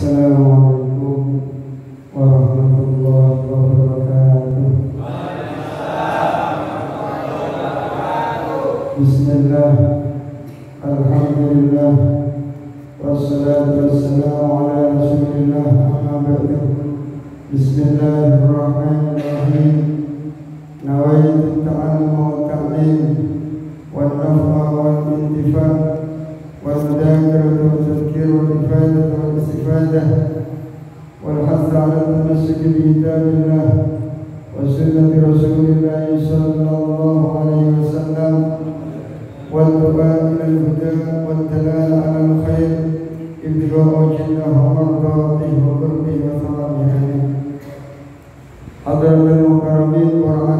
السلام عليكم ورحمة الله وبركاته. بسم الله الحمد لله والصلاة والسلام على رسول الله أما بسم الله الرحمن الرحيم. نويت التعلم والتعليم والنفع والانتفاع والمذاكرة والتذكير والإفادة والاستفادة والحث على التمسك بكتاب الله وسنة رسول الله صلى الله عليه وسلم والدعاء إلى الهدى والدلال على الخير. ابتغاء وجه الله ومرضاته وقربه وثوابه. حضرة المكرمين para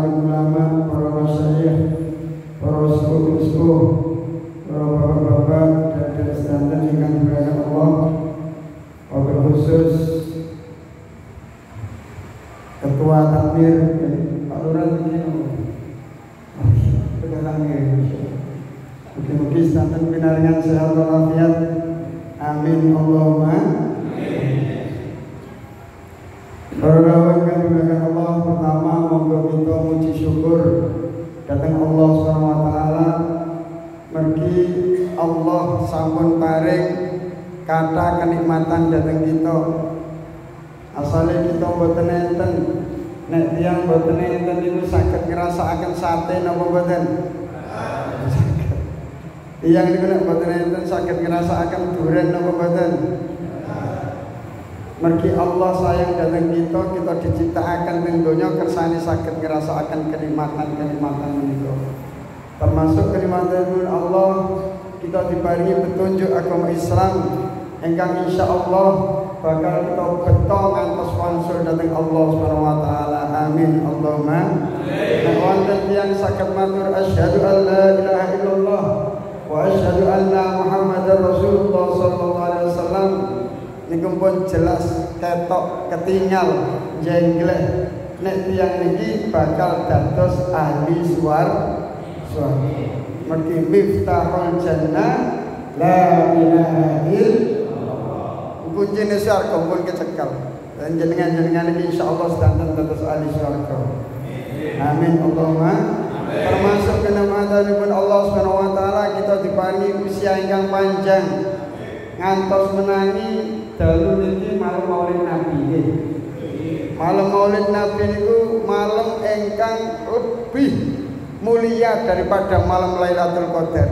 Ketua Tiyang niku nek mboten enten saged ngrasakaken duren napa mboten Mergi Allah sayang datang kita, kita diciptakan ning donya kersane saged ngrasakaken kenikmatan-kenikmatan menika. Termasuk kenikmatan Allah kita diparingi petunjuk agama Islam engkang insya Allah bakal kita beto ngantos wansul datang Allah Subhanahu wa taala. Amin. Allahumma amin. wonten tiyang saged matur asyhadu an la ilaha illallah wa asyhadu anna Muhammadar Rasulullah sallallahu alaihi wasallam. Niku pun jelas ketok ketinggal jenglek nek tiyang niki bakal dados ahli suar suara mergi miftahul jannah la ilaha illallah. Kuncine swarga pun kecekel. Dan jenengan-jenengan ini insyaallah sedanten dados ahli swarga amin. Allahumma termasuk kenikmatanipun Allah Subhanahu wa taala kita diparingi usia ingkang panjang ngantos menangi dalu niki malam maulid Nabi nggih. Malam maulid Nabi niku malam engkang lebih mulia daripada malam Lailatul Qadar.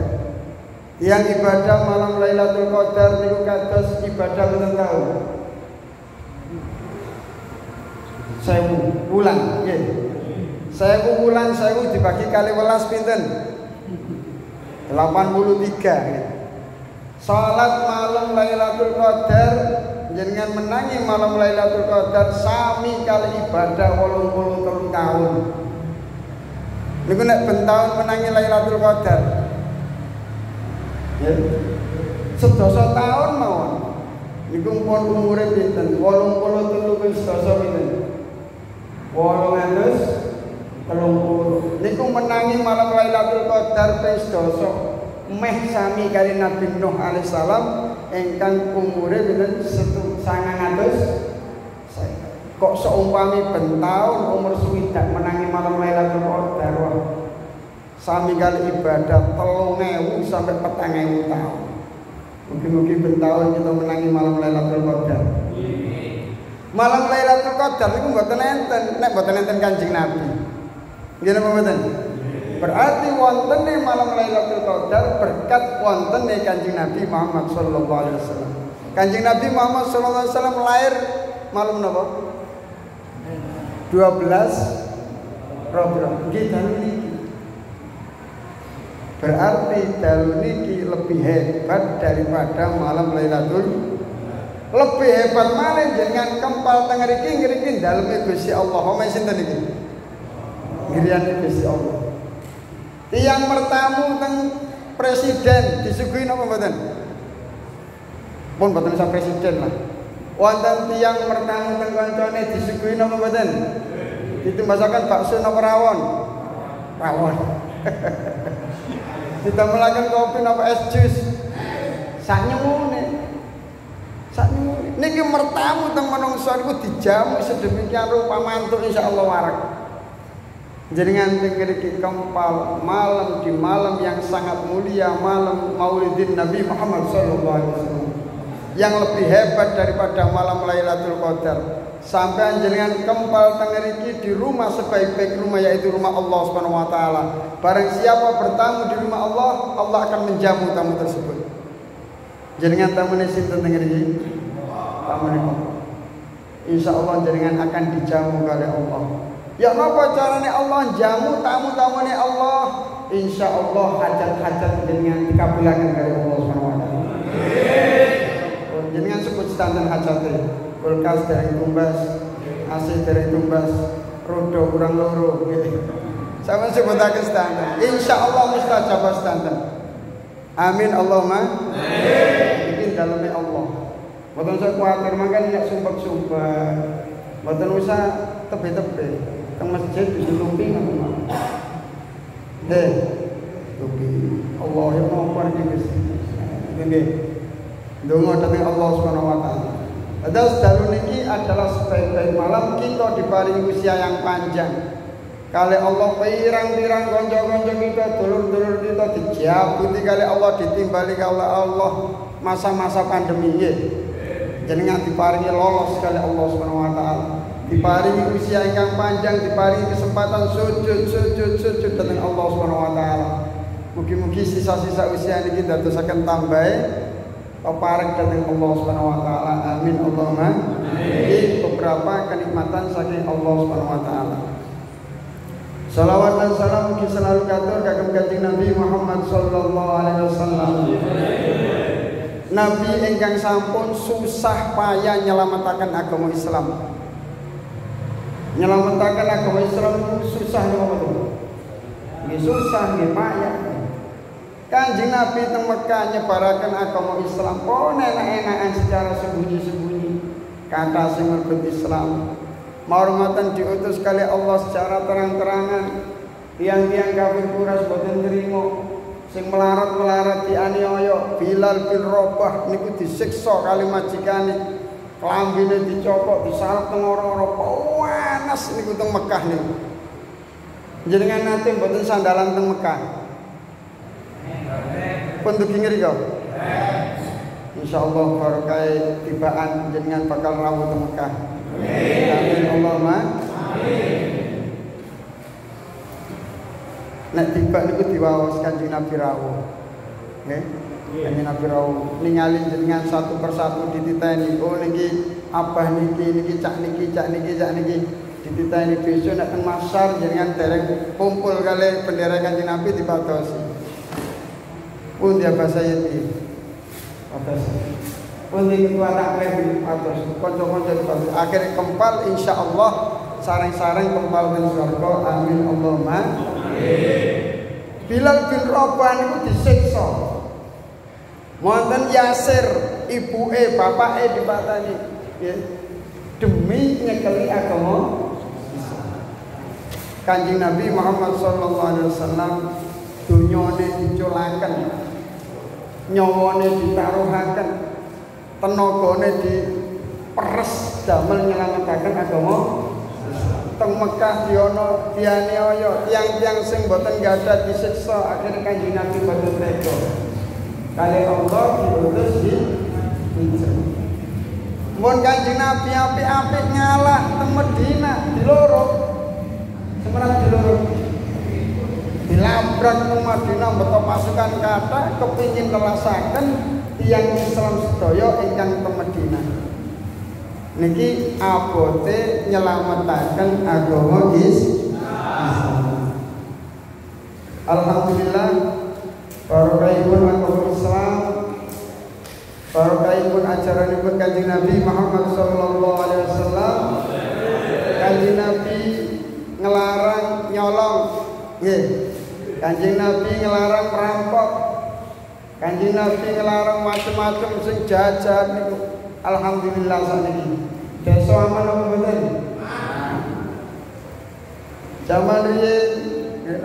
Yang ibadah malam Lailatul Qadar niku kados ibadah pinten tahu? Sewu bulan, nggih. Sewu bulan sewu dibagi kali welas pinten? 83 nggih. Salat malam Lailatul Qadar jenengan menangi malam Lailatul Qadar sami kali ibadah 83 tahun. Niku nek tahun menangi Lailatul Qadar. Ya. Sedasa tahun mawon. Niku pun umure pinten? 83 ping pinten? 800 Niku menangi malam Lailatul Qadar ping sedasa meh sami kali Nabi Nuh alaihissalam engkang umure pinten sangang atus kok seumpami bentaun umur swidak menangi malam Lailatul Qadar sami kali ibadah telung ewu sampai petang ewu tahun mungkin-mungkin bentaun kita menangi malam Lailatul Qadar. Malam Lailatul Qadar itu mboten enten. Nek mboten enten Kanjeng Nabi mboten Berarti wonten nih malam Lailatul Qadar berkat wonten nih Kanjeng Nabi Muhammad sallallahu alaihi wasallam. Kanjeng Nabi Muhammad sallallahu alaihi wasallam lahir malam napa? 12 Rabiul Nggih dalu. Berarti dalu niki lebih hebat daripada malam Lailatul lebih hebat mana jangan kempal tengah riki ngriki daleme Gusti Allah. Sinten iki? Griyane Gusti Allah. Tiang mertamu teng presiden disuguhi napa mboten? Pun mboten sa presiden lah. Wonten tiang mertamu teng kancane disuguhi napa mboten? Ditumbasaken bakso napa rawon? Rawon. Ditamelaken kopi napa es jus? Sak nyemune. Sakniki niki mertamu teng menungso niku dijamu sedemikian rupa mantuk insyaallah warak. Jenengan tinggal kempal malam di malam yang sangat mulia malam Maulidin Nabi Muhammad sallallahu alaihi wasallam. Yang lebih hebat daripada malam Lailatul Qadar. Sampai jenengan kempal tengeriki di rumah sebaik-baik rumah yaitu rumah Allah Subhanahu wa taala. Barang siapa bertamu di rumah Allah, Allah akan menjamu tamu tersebut. Jenengan tamu sinten tengeriki? Tamu Insya Allah jenengan akan dijamu oleh Allah. Ya napa caranya Allah jamu tamu-tamu ini Allah. Insya Allah hajat-hajat dengan dikabulkan dari Allah SWT. Oh, jenengan sebut standar hajatnya. Kulkas dari tumbas, AC dari tumbas, rodo kurang loro. Sama sebutakan standar. Insya Allah mustajab standar. Amin Allahumma. Amin. dalamnya Allah. Mboten usah kuatir makan ya sumpah-sumpah. Mboten usah tebe-tebe teng masjid ditulungi aku mau. Deh, tupi. Allah yang mau pergi ke sini. Donga dhateng Allah Subhanahu wa taala. Padahal sedalu niki adalah sebaik-baik malam kita diparingi usia yang panjang. Kali Allah pirang-pirang konco-konco kita, dulur-dulur kita dijabuti kali Allah ditimbali kali Allah masa-masa pandemi ya. Jenengan diparingi lolos kali Allah Subhanahu wa taala diparingi usia yang panjang, diparingi kesempatan sujud, sujud, sujud dengan Allah Subhanahu wa taala. Mugi-mugi sisa-sisa usia ini kita terus akan tambah paparek dengan Allah Subhanahu wa taala. Amin Allahumma. Ini beberapa kenikmatan saking Allah Subhanahu wa taala. Salawat dan salam mugi selalu katur kagem kanjeng Nabi Muhammad sallallahu alaihi wasallam. Nabi ingkang sampun susah payah nyelamataken agama Islam nyelamatkan agama Islam susah nih apa Ini susah nih payah. Kanjeng Nabi teng Mekah nyebaraken agama Islam. Oh enak-enakan secara sembunyi-sembunyi. Kata sing merebut Islam. Mau diutus kali Allah secara terang-terangan. Tiang-tiang kafir kuras boten nrimo. Sing melarat-melarat dianiaya Bilal bin Rabah niku disiksa kali Kelambine dicopot, disalep teng ora-ora panas niku teng Mekah niku. Jenengan nate mboten sandalan teng Mekah. Pun dugi ngriko. Insyaallah barokah tibaan jenengan bakal rawuh teng Mekah. Amin Allahumma. Amin. Nek tiba niku diwaos Kanjeng Nabi rawuh. Nggih. Kanjeng Nabi rawuh ningali jenengan satu persatu dititeni. Oh niki apa niki niki cak niki cak niki cak niki dititeni besok nek teng masar jenengan dereng kumpul kali bendera Kanjeng Nabi dipatosi. Pun dia bahasa yati. Patosi. Pun di ketua takrif patos. Konco-konco dipatos. Akhirnya kempal insya Allah sarang-sarang kempal ben surga. Amin Allahumma. Amin. Bilal bin Rabah niku disiksa. Wonten Yasir, ibuke, bapake dipatani ya. Demi nyekeli agama Kanjeng Nabi Muhammad sallallahu alaihi wasallam dunyane diculaken. Nyawane ditaruhaken. Tenagane diperes damel nyelametaken agama teng Mekah diono dianiaya tiang-tiang sing boten gadah disiksa akhirnya kanjeng Nabi boten tega kali Allah diutus di hijrah Mun kanjeng Nabi apik-apik ngalah teng Medina di loro. Semerang di loro. Dilabrak teng Madinah beto pasukan kata kepingin nelasaken tiang Islam sedaya ingkang teng Madinah. Niki abote nyelametaken agama Islam. Alhamdulillah Barokahipun agama Islam. Barokahipun ajaranipun kanjeng Nabi Muhammad sallallahu alaihi wasallam. Kanjeng Nabi ngelarang nyolong. Nggih. Kanjeng Nabi ngelarang perampok. Kanjeng Nabi ngelarang macam-macam sing jajan niku. Alhamdulillah sakniki. Desa aman apa mboten? Zaman riyen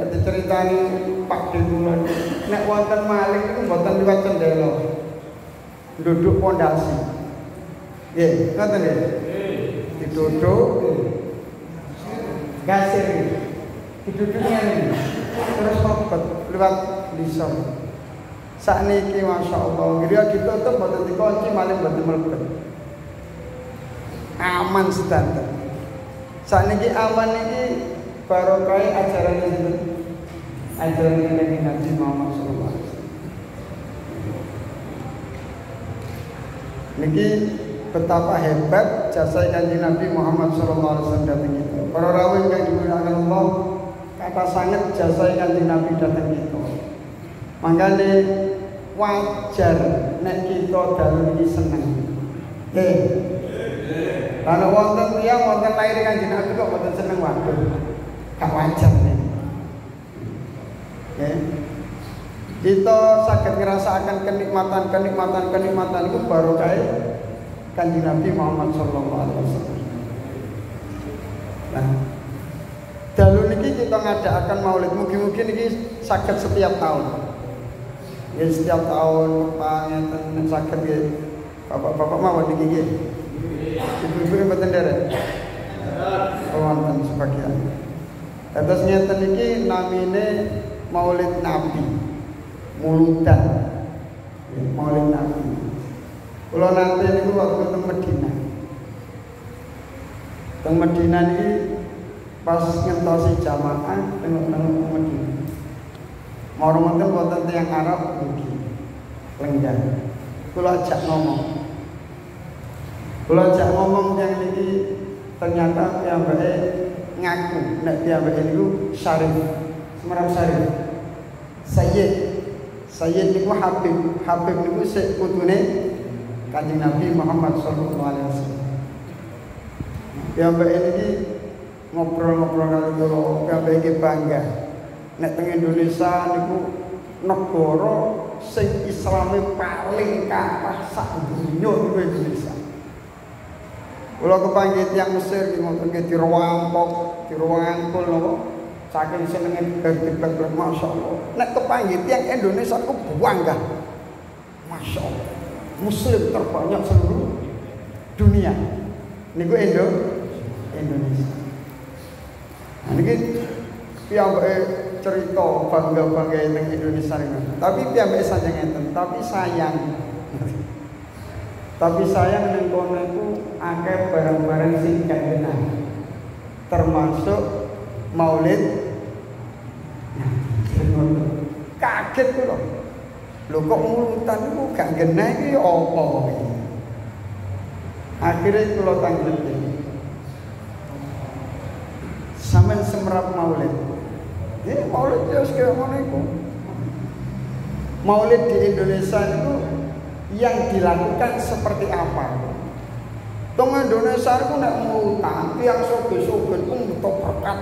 nek diceritani Pak Denulan nek wonten maling itu mboten liwat cendela. Duduk pondasi. Nggih, ngoten nggih. Diduduk gasir diduduknya ini terus mlebet lewat lisan sakniki masyaallah griya ditutup boten dikunci malah boten mlebet. Aman sedanten. Sakniki aman iki barokah ajaran sinten ajaran Nabi Muhammad wasallam niki betapa hebat jasa kanjeng Nabi Muhammad wasallam datang itu. Para rawuh yang dimuliakan Allah kata sangat jasa kanjeng Nabi datang itu. Makanya wajar nek kita dalu iki seneng. Eh. Kalau wonten tiyang wonten lahir kanjeng Nabi kok wonten seneng waduh. Gak wajar nih. Ya. Kita sakit ngerasakan kenikmatan, kenikmatan, kenikmatan itu baru kayak kanjeng Nabi Muhammad sallallahu alaihi wasallam. Nah, dalu niki kita ngadakan maulid mugi-mugi niki sakit setiap tahun. Ya setiap tahun ngeten saged nggih. Bapak-bapak mawon niki nggih. Ibu-ibu derek. Oh, wonten sebagian. Terus ngeten niki namine Maulid Nabi. Muludan. Maulid Nabi. Kalau nanti ini waktu ke Medina. Ke Medina ini pas ngentosi jamaah tengok-tengok Medina. Mau rumah buatan tiang Arab mungkin lenggan. Kalau ajak ngomong, kalau ajak ngomong yang ini ternyata yang baik ngaku nek yang baik itu syarif, semerap syarif. Sayyid, Sayyid niku Habib, Habib niku sik putune Kanjeng Nabi Muhammad sallallahu alaihi wasallam. Ya mbak ini ngobrol-ngobrol kali kula, mbak iki bangga. Nek teng Indonesia niku negara sing Islame paling kathah sak dunya niku Indonesia. Kula kepanggih tiyang Mesir ki ngoten ki diruwampok, diruwangkul napa? Saking senenge berdebat masyaallah. Nek kepanggih tiyang Indonesia ku bangga. Masyaallah muslim terbanyak seluruh dunia. Niku Indo Indonesia. Nah, niki piyambake cerita bangga-bangga teng Indonesia ini. Tapi piyambake saja ngeten, tapi sayang. tapi sayang ning kono iku akeh barang-barang sing gak Termasuk Maulid. Kaget kula. Lho kok mulutan itu gak genah iki apa iki? Akhirnya kula tanglepi. Sampeyan semerap maulid. Ini maulid ya kaya ngono iku. Maulid di Indonesia itu yang dilakukan seperti apa? Tong Indonesia itu nek mulutan soge-soge pun beto berkat.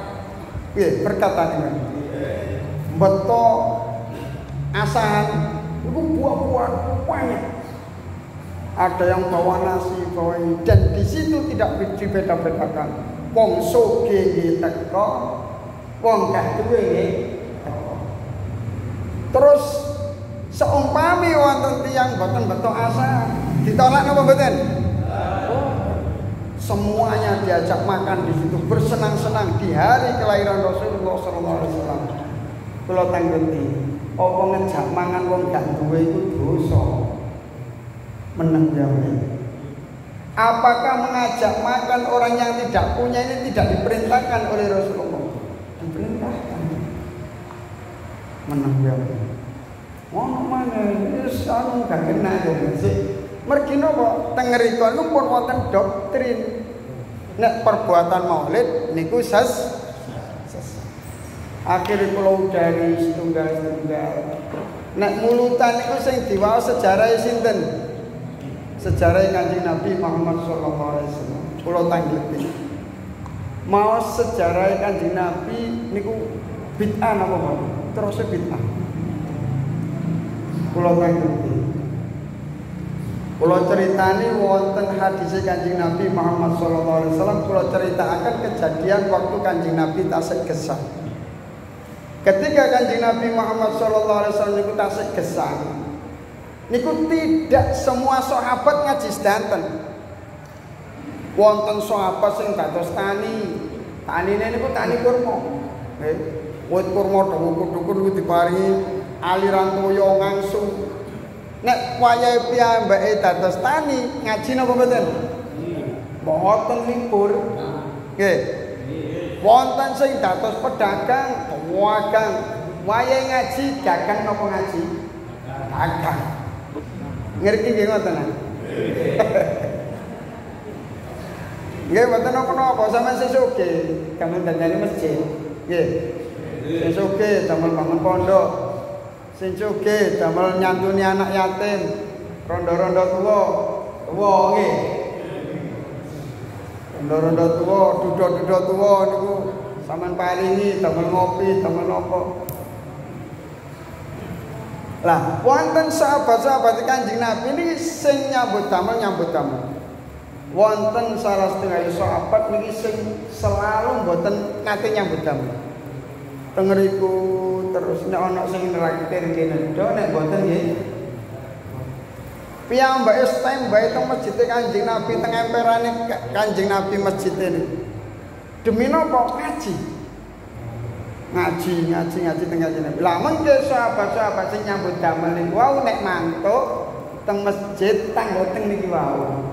Piye berkatane? Beto asan itu buah-buah banyak. Ada yang bawa nasi bawa ini. Dan di situ tidak dibeda-bedakan. Wong soge teko wong gak duwe terus seumpami wonten tiyang boten betul asa ditolak napa mboten semuanya diajak makan di situ bersenang-senang di hari kelahiran Rasulullah wasallam kula tanggeti apa ngejak mangan wong gak duwe iku dosa meneng Apakah mengajak makan orang yang tidak punya ini tidak diperintahkan oleh Rasulullah? Diperintahkan. Menang jawab. Ngono mana wis anu gak kena yo sik. Mergi napa teng ngriko niku pun wonten doktrin. Nek perbuatan maulid niku sas akhirnya pulau dari setunggal-setunggal Nek mulutan itu sing diwao sejarah sinten? Sejarah Kanjeng Nabi Muhammad sallallahu alaihi wasallam. Mau sejarah Kanjeng Nabi niku bid'ah napa mboten? Terus bid'ah. Kula tanggepi. Kula ceritani wonten hadis Kanjeng Nabi Muhammad sallallahu alaihi wasallam kula ceritakan kejadian waktu Kanjeng Nabi tasik gesang. Ketika kanjeng Nabi Muhammad Shallallahu Alaihi Wasallam niku tasik gesang, niku tidak semua sahabat ngaji sedanten. wonten sahabat sing dados tani. Tanine niku tani kurma. Nggih. Wit kurma dhuwur-dhuwur niku diparingi aliran toya ngangsu. Nek wayahe piyambake dados tani, ngaji napa mboten? Mboten libur. Nggih. Wonten sing dados pedagang, dagang. Wayahe ngaji, dagang napa ngaji? Dagang. Ngerti nggih ngoten? Nggih mboten napa-napa sampean sesuke kamen dandani masjid. Nggih. Sing sugih damel bangun pondok. Sing sugih damel nyantuni anak yatim. Rondo-rondo tuwa. Tuwa nggih. Rondo-rondo tuwa, dudo-dudo tuwa niku sampean paringi damel ngopi, damel napa. Lah, wonten sahabat-sahabat Kanjeng Nabi ini sing nyambut damel nyambut damel. Wonten salah setengah sahabat niki sing selalu mboten nate nyambut damel. Tengeriku terus nek ana sing neraktir kene do nek mboten nggih. Piyambake standby teng masjid Kanjeng Nabi teng emperane Kanjeng Nabi masjid ini. Demi napa? Ngaji ngaji ngaji ngaji tengah jeneng. Lah mengke sahabat-sahabat sing nyambut damel niku wau nek mantuk teng masjid tanggo teng niki wau.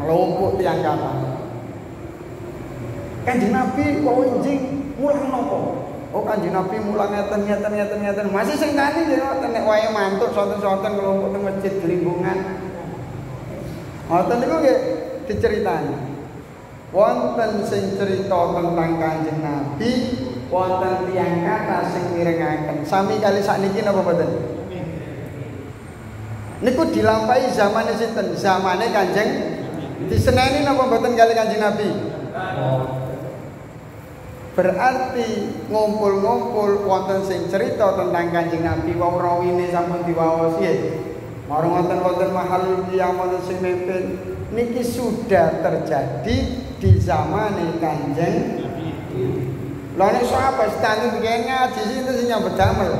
Ngelompok tiang kata. Kanjeng Nabi wau injing mulang nopo? Oh kanjeng Nabi mulang ngeten ngeten ngeten ngeten. Masih sing tani ngoten nek wae mantuk sonten-sonten ngelompok teng masjid gelinggungan. Ngoten niku nggih diceritani. Wonten sing cerita tentang Kanjeng Nabi wonten tiyang kata sing mirengaken. Sami kali sakniki napa mboten? Niku dilampahi zaman sinten? Zamane Kanjeng diseneni napa mboten kali Kanjeng Nabi? Berarti ngumpul-ngumpul wonten sing cerita tentang Kanjeng Nabi wong rawine sampun diwaos nggih. Marang wonten-wonten mahal yang wonten sing mimpin niki sudah terjadi di zaman Kanjeng Lah nek sahabat standar bikin ngaji itu sing nyambut damel.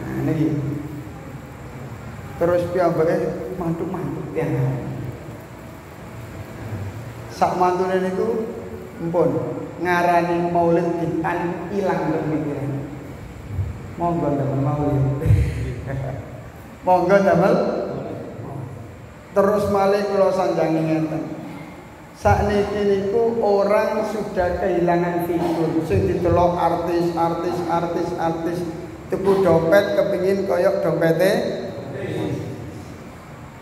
Nah niki. Terus piyambake mantuk-mantuk ya. Sak mantune niku mpun ngarani maulid bid'an ilang pemikiran. Monggo damel maulid. Monggo damel terus malih kula sanjangi ngeten. Sakniki niku orang sudah kehilangan figur. Sing ditelok artis, artis, artis, artis. Tuku dompet kepingin koyok dompete.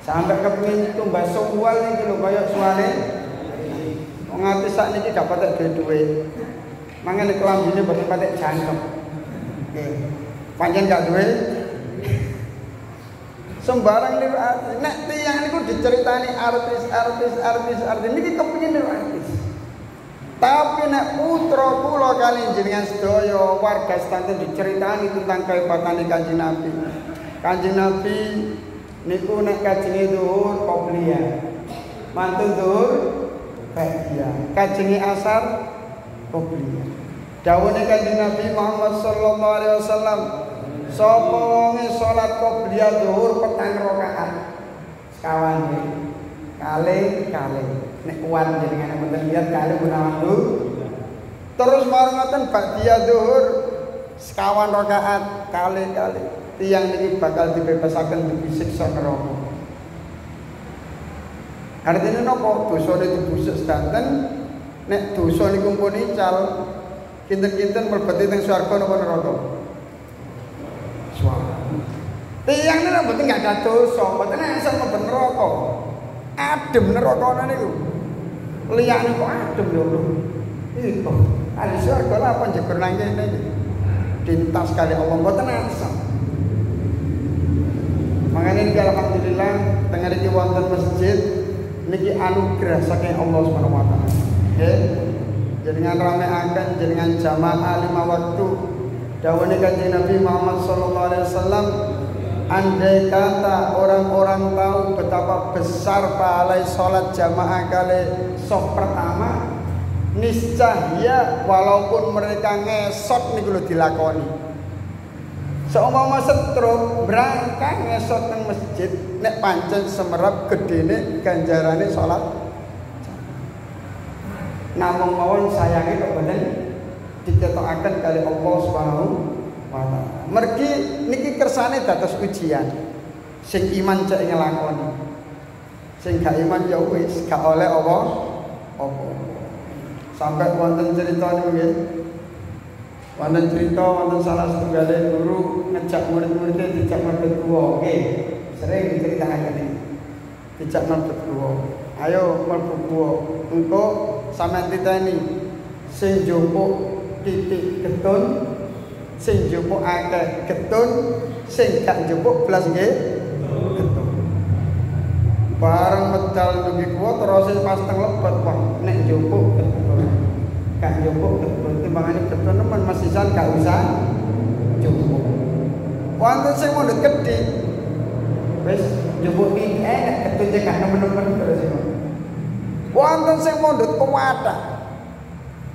Sampai kepingin tumbas suwal iki lho koyok suwale. Wong artis sakniki dapat duit duit. Mangan kelambine boten patek jangkep. Nggih. Pancen gak duwe sembarang niru artis. Nek tiyang niku diceritani artis, artis, artis, artis niki kepengin niru artis. Tapi nek putra kula kali jenengan sedaya warga setanten diceritani tentang kehebatan Kanjeng Nabi. Kanjeng Nabi niku nek kajenge dhuwur qobliya. Mantu dhuwur bahagia. Kajenge asar qobliya. Dawuhe Kanjeng Nabi Muhammad sallallahu alaihi wasallam Sapa wonge salat qobliyah zuhur petang rakaat. Sekawan kali kali. Nek kuat jenengan mboten lihat kali gunawan Terus marang ngoten ba'diyah zuhur sekawan rakaat kali-kali. Tiang niki bakal dibebasaken dari siksa neraka. Artinya nopo dosa dibusuk sedanten nek dosa niku pun ical kinten-kinten mlebeti teng swarga napa neraka. Tiang ini mboten gak ada dosa, mboten asal mboten neraka. Adem neraka niku. Liyane kok adem lho. Itu. Ahli swarga lah apa jegur nang kene iki. Dintas kali Allah mboten asal. Makanya ini alhamdulillah tengah iki wonten masjid niki anugerah saking Allah Subhanahu wa taala. Nggih. Jenengan rameaken jenengan jamaah lima waktu Dawani kanjeng Nabi Muhammad Sallallahu Alaihi Wasallam Andai kata orang-orang tahu betapa besar pahala sholat jamaah kali sof pertama Niscaya walaupun mereka ngesot nih kalau dilakoni Seumpama setrum berangkat ngesot nang masjid nek pancen semerap gedene ganjarane salat. Namung mawon sayange kok boten diketokaken kali Allah Subhanahu Mergi niki kersane dados ujian. Sing iman cek ngelakoni. Sing gak iman ya wis gak oleh apa apa. Sampai wonten cerita nggih. Wonten cerita wonten salah setunggal guru ngejak murid-muridnya dijak mabet kuwo. Nggih, sering diceritakan ini. Dijak mabet kuwo. Ayo mlebu kuwo. Engko sampean titeni sing jupuk titik getun sing jupuk akeh getun sing gak jupuk blas nggih getun. Bareng medal ndugi kuwo terus pas teng lebet wah nek jupuk getun. Gak jupuk getun timbangane getun nemen mesisan gak usah jupuk. Wonten sing mundhut gedhi. Wis jupuk iki enak getun cek gak nemen-nemen terus. Wonten sing mundhut kuwathak.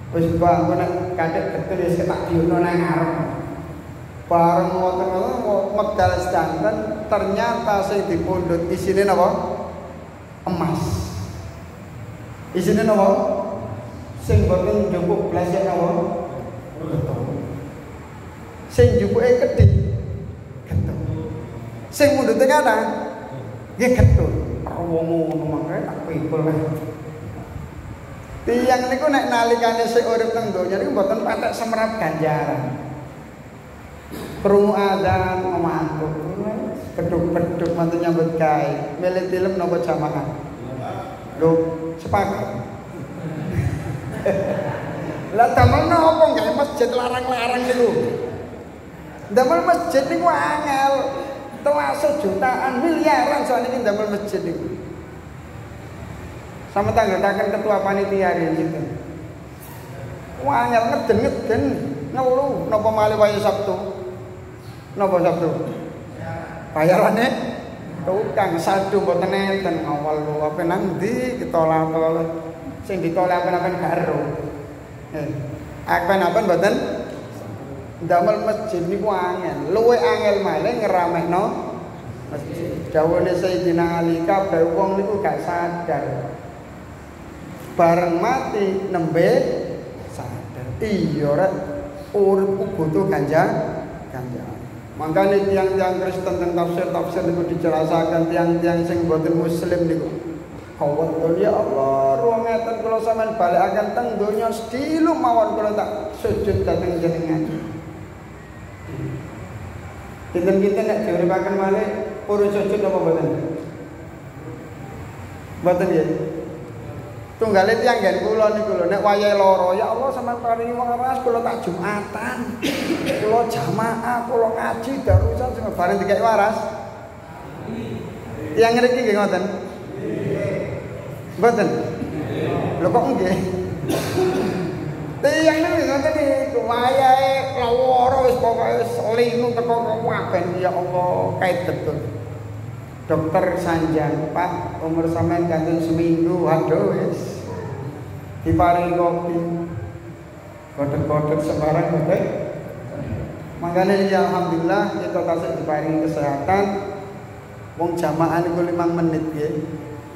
Wis bang nek kadek getun wis ketak diuno nang ngarep. Bareng wonten medal sedanten ternyata sing dipundhut isine napa? emas. Isine napa? Sing boten njupuk blas ya napa? Sing njupuke gedhe. Getun. Sing mundhute kata nggih getun. Wong ngono mangke tak pikul. Tiyang niku nek nalikane sing urip teng donya niku mboten patek semerap ganjaran. Krungu adzan omahanku. Beduk-beduk mantu nyambut gawe. Milih film napa jamaah? Lho, sepakat. Lah damel napa gawe masjid larang-larang niku? Damel masjid niku angel. Termasuk jutaan miliaran soal ini damel masjid niku. Sama tangga-tangga ketua panitia hari itu. Wah, angel ngeden-ngeden ngeluh napa malih wae Sabtu. Napa Sabtu? Bayarane tukang satu mboten enten awal lu apa nang ndi ditolak-tolak sing ditolak apa-apa karo. Eh, apa-apa mboten ndamel masjid niku angel. Luwe angel malih ngeramehno masjid. Dawuhe Sayyidina Ali kabeh wong niku gak sadar. Bareng mati nembe sadar. Iya rek urip butuh ganja ganja. Makanya tiang-tiang Kristen dan tafsir-tafsir itu dijelaskan tiang-tiang sing boten muslim niku. Kawat ya Allah, ruang ngeten kula sampean balik akan teng donya sedilu mawon kula tak sujud dateng jenengan. Kinten-kinten nek diuripaken malih purun sujud apa boten? Boten ya. Tunggale tiyang nggen kula niku lho nek wayahe lara ya Allah sampean paringi waras kula tak Jumatan. Kula jamaah, kula ngaji darusan sing bareng dikek waras. Tiyang ngriki nggih ngoten? Mboten. Lho kok nggih? Tiyang niku ngoten niku wayahe lara wis pokoke wis linu teko ya Allah kait betul. Dokter Sanjang, Pak, umur sampean gantung seminggu, waduh wis. Diparingi kopi. Kodek-kodek sembarang kodek. Makanya ya alhamdulillah kita tasik diparingi kesehatan. Wong jamaah niku 5 menit ya.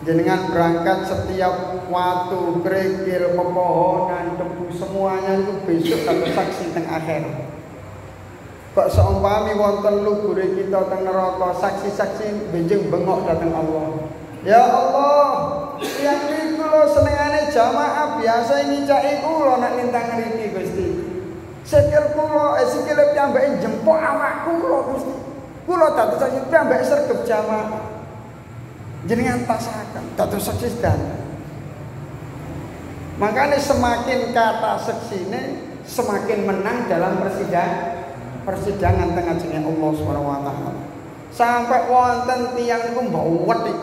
Jenengan berangkat setiap waktu kerikil, pepohonan, debu semuanya itu besok kata saksi teng akhir. Kok seumpami wonten lugure kita teng neraka saksi-saksi benjing bengok dateng Allah. Ya Allah, yang iki kula senengane jamaah biasa ngicaki kula nek lintang ngriki Gusti. Sikil kula, eh sikil piyambake jempuk awakku kula Gusti. Kula dados saksi piyambake sergep jamaah. Jenengan tasakan dados saksi sedan. Makanya semakin kata seksine semakin menang dalam persidangan persidangan tengah jenenge Allah taala. Sampai wonten tiyang iku mbok wedi.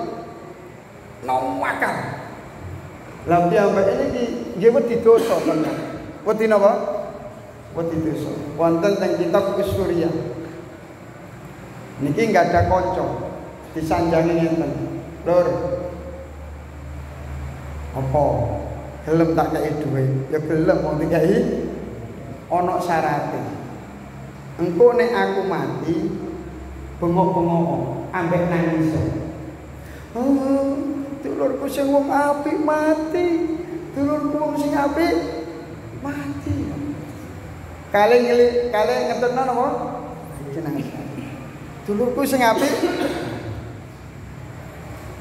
Nawakal. Lah piyambak ini ki nggih wedi dosa tenan. Wedi napa? Wedi dosa. Wonten teng kitab Surya. Niki enggak ada kanca. Disanjangi ngenten. Lur. Apa? Gelem tak kei dhuwit. Ya gelem mau dikai ana syaraté. Engko nek aku mati bengok-bengok ambek nangis oh dulurku sing wong apik mati. Dulurku sing apik mati. Kali ngeli kali ngetutno napa? Jenengan dulurku sing apik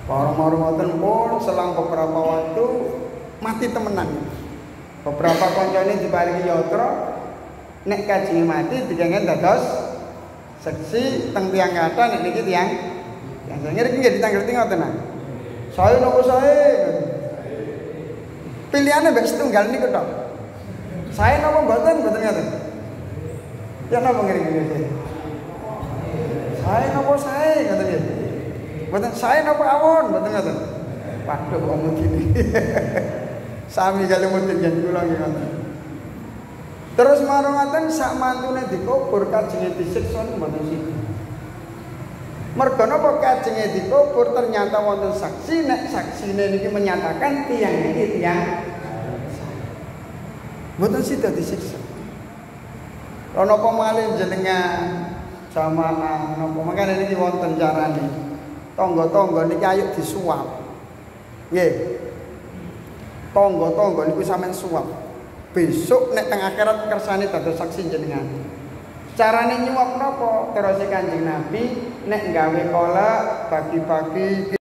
Orang-orang ngoten pun selang beberapa waktu mati temenan. Beberapa ini diparingi yatra nek kaji mati dikengen dados seksi teng tiang kata nek niki tiang yang saya ngerti nggak ditanggal tinggal tenang. Saya nopo saya pilihannya mbak setunggal niku tok. Saya nopo mboten mboten ngaten. Ya nopo ngeri ngeri Saya nopo saya ngaten ya. Mboten saya nopo awon mboten ngaten. Waduh kok gini. Sami kali jan kula nggih Terus marang ngoten sak mantune dikubur kajenge disiksa sida. Mergo napa kajenge dikubur ternyata wonten saksi nek saksine niki menyatakan tiang niki tiang mboten sida disiksa. Ana apa malih jenengan jamaah napa makane niki wonten carane tonggo-tonggo niki ayo disuap. Nggih. Tonggo-tonggo niku sampean suap. Besok nek teng akhirat kersane dados saksi jenengan. Carane nyuap napa? Terus Kanjeng Nabi nek gawe kolak bagi-bagi